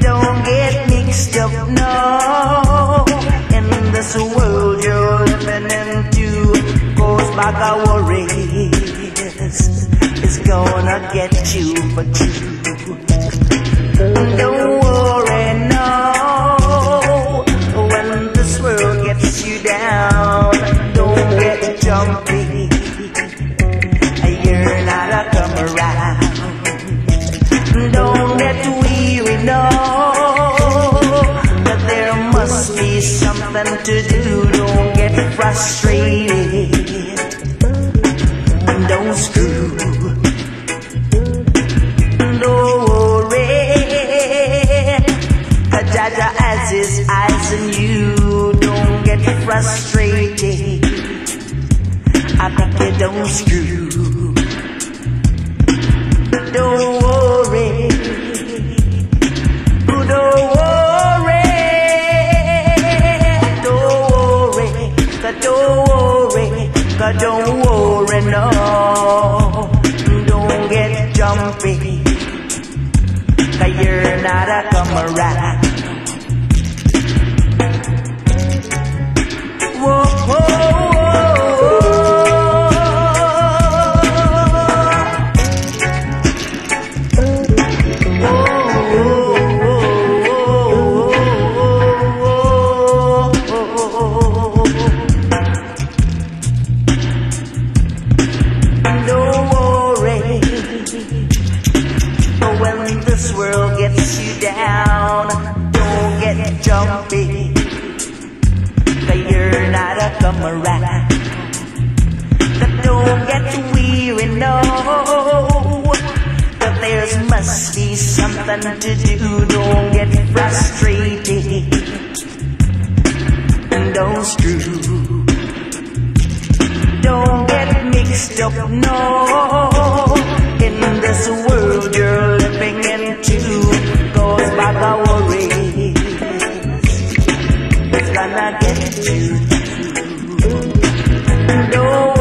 don't get mixed up, no. In this world you're living into, goes back a worries. It's gonna get you for you. Don't worry, no. When this world gets you down, don't get jumpy. Frustrated. Don't screw. Don't worry. Jah Jah has his eyes on you. Don't get frustrated. I you don't screw. You're not a come around. World gets you down, don't get jumpy. Cause you're not a come around. Don't get weary, no. But there's must be something to do. Don't get frustrated. And don't screw. Don't get mixed up, no. gonna get you. No.